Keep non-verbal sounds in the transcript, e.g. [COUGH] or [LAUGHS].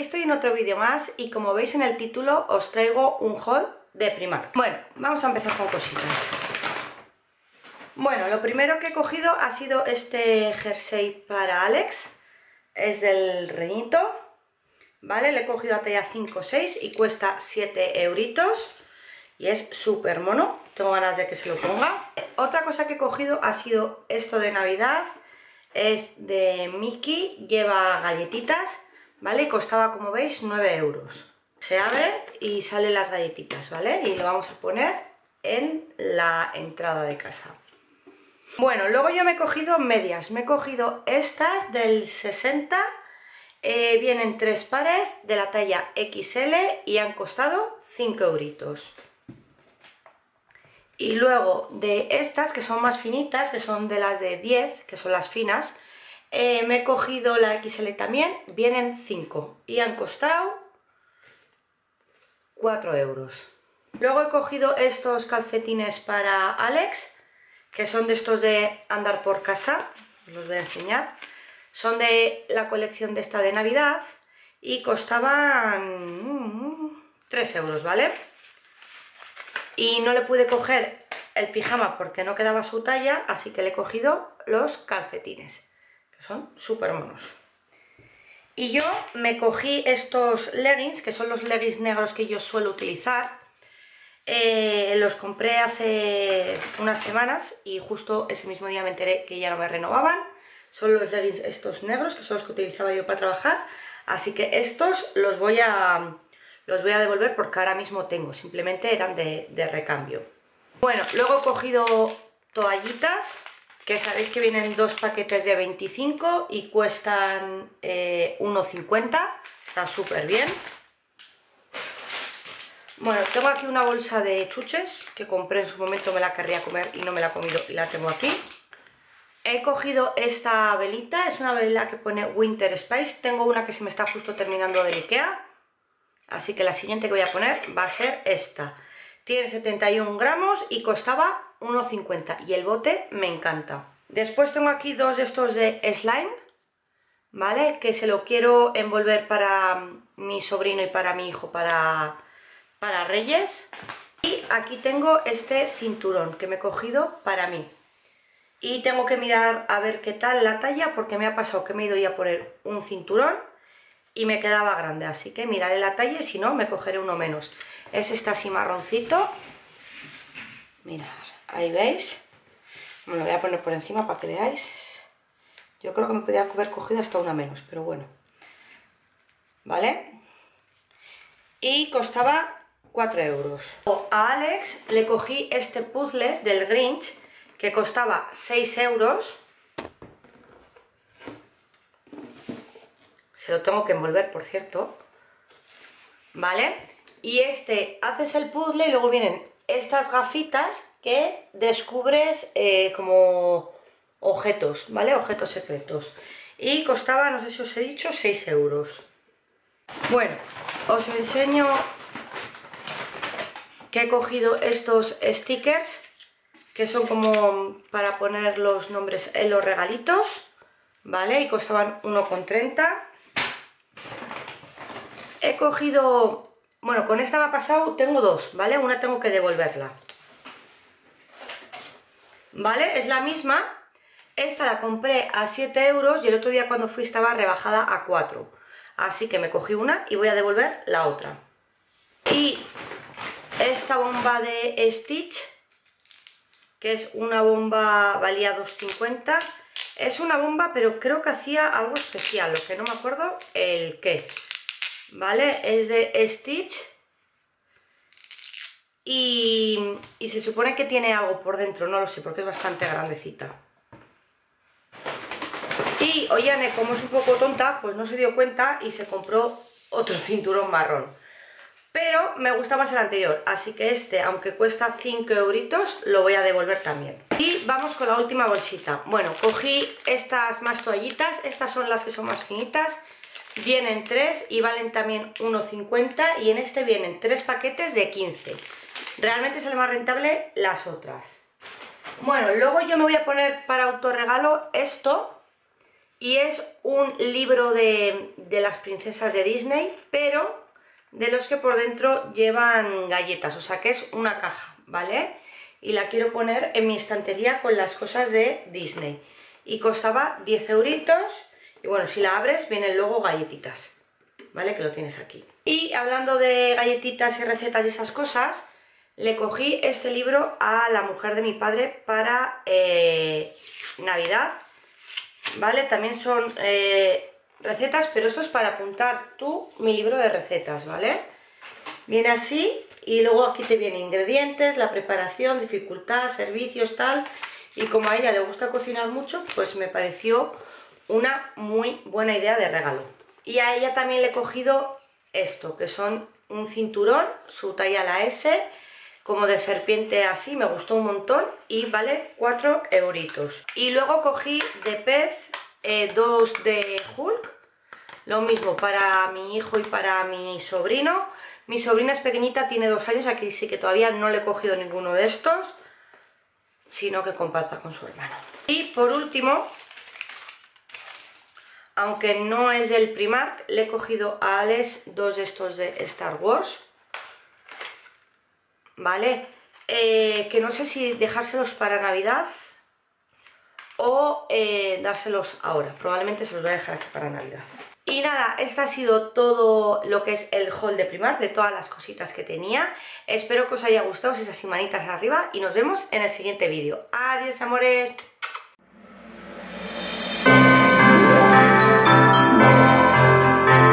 estoy en otro vídeo más y como veis en el título os traigo un haul de Primark. Bueno, vamos a empezar con cositas. Bueno, lo primero que he cogido ha sido este jersey para Alex, es del reñito, ¿vale? Le he cogido a talla 5-6 y cuesta 7 euritos y es súper mono, tengo ganas de que se lo ponga. Otra cosa que he cogido ha sido esto de Navidad, es de Mickey, lleva galletitas, ¿vale? Y costaba, como veis, 9 euros. Se abre y salen las galletitas, ¿vale? Y lo vamos a poner en la entrada de casa. Bueno, luego yo me he cogido medias, me he cogido estas del 60, eh, vienen tres pares de la talla XL y han costado 5 euritos. Y luego de estas, que son más finitas, que son de las de 10, que son las finas, eh, me he cogido la XL también, vienen 5 y han costado 4 euros. Luego he cogido estos calcetines para Alex, que son de estos de andar por casa, los voy a enseñar. Son de la colección de esta de Navidad y costaban 3 mm, euros, ¿vale? y no le pude coger el pijama porque no quedaba su talla, así que le he cogido los calcetines, son súper monos. Y yo me cogí estos leggings, que son los leggings negros que yo suelo utilizar. Eh, los compré hace unas semanas y justo ese mismo día me enteré que ya no me renovaban. Son los leggings estos negros, que son los que utilizaba yo para trabajar. Así que estos los voy a, los voy a devolver porque ahora mismo tengo, simplemente eran de, recambio. Bueno, luego he cogido toallitas, que sabéis que vienen dos paquetes de 25 y cuestan 1,50, eh, está súper bien. Bueno, tengo aquí una bolsa de chuches que compré en su momento, me la querría comer y no me la he comido y la tengo aquí. He cogido esta velita, es una velita que pone Winter Spice, tengo una que se me está justo terminando de Ikea Así que la siguiente que voy a poner va a ser esta. Tiene 71 gramos y costaba 1,50 y el bote me encanta. Después tengo aquí dos de estos de slime, ¿vale? Que se lo quiero envolver para mi sobrino y para mi hijo, para, para Reyes. Y aquí tengo este cinturón que me he cogido para mí. Y tengo que mirar a ver qué tal la talla porque me ha pasado que me he ido ya a poner un cinturón y me quedaba grande, así que miraré la talla y si no me cogeré uno menos. Es este así marroncito, mirad, ahí veis, me lo voy a poner por encima para que veáis. Yo creo que me podría haber cogido hasta una menos, pero bueno. ¿Vale? Y costaba 4 euros. A Alex le cogí este puzzle del Grinch que costaba 6 euros se lo tengo que envolver, por cierto, ¿vale? Y este, haces el puzzle y luego vienen estas gafitas que descubres eh, como objetos, ¿vale? Objetos secretos. Y costaba, no sé si os he dicho, 6 euros. Bueno, os enseño que he cogido estos stickers que son como para poner los nombres en los regalitos, ¿vale? Y costaban 1,30 he cogido, bueno, con esta me ha pasado, tengo dos, ¿vale? Una tengo que devolverla. ¿Vale? Es la misma. Esta la compré a 7 euros y el otro día cuando fui estaba rebajada a 4. Así que me cogí una y voy a devolver la otra. Y esta bomba de Stitch, que es una bomba, valía 2,50. Es una bomba, pero creo que hacía algo especial, lo que no me acuerdo el qué. ¿Vale? Es de Stitch y, se supone que tiene algo por dentro, no lo sé, porque es bastante grandecita. Y Oyane, como es un poco tonta, pues no se dio cuenta y se compró otro [LAUGHS] cinturón marrón. Pero me gusta más el anterior, así que este, aunque cuesta 5 euritos, lo voy a devolver también. Y vamos con la última bolsita. Bueno, cogí estas más toallitas, estas son las que son más finitas Vienen tres y valen también 1,50 y en este vienen tres paquetes de 15. Realmente sale más rentable las otras. Bueno, luego yo me voy a poner para autorregalo esto, y es un libro de, de las princesas de Disney, pero de los que por dentro llevan galletas, o sea que es una caja, ¿vale? Y la quiero poner en mi estantería con las cosas de Disney. Y costaba 10 euritos, y bueno, si la abres vienen luego galletitas, ¿vale? Que lo tienes aquí. Y hablando de galletitas y recetas y esas cosas, le cogí este libro a la mujer de mi padre para eh, Navidad, ¿vale? También son eh, recetas, pero esto es para apuntar tú mi libro de recetas, ¿vale? Viene así y luego aquí te vienen ingredientes, la preparación, dificultad, servicios, tal. Y como a ella le gusta cocinar mucho, pues me pareció una muy buena idea de regalo. Y a ella también le he cogido esto, que son un cinturón, su talla la S, como de serpiente así, me gustó un montón y vale 4 euritos. Y luego cogí de pez eh, dos de Hulk, lo mismo para mi hijo y para mi sobrino. Mi sobrina es pequeñita, tiene dos años, aquí sí que todavía no le he cogido ninguno de estos, sino que comparta con su hermano. Y por último, aunque no es del Primark, le he cogido a Alex dos de estos de Star Wars, ¿vale? Eh, que no sé si dejárselos para Navidad o eh, dárselos ahora. Probablemente se los voy a dejar aquí para Navidad. Y nada, este ha sido todo lo que es el haul de Primar, de todas las cositas que tenía. Espero que os haya gustado, esas manitas arriba y nos vemos en el siguiente vídeo. Adiós amores.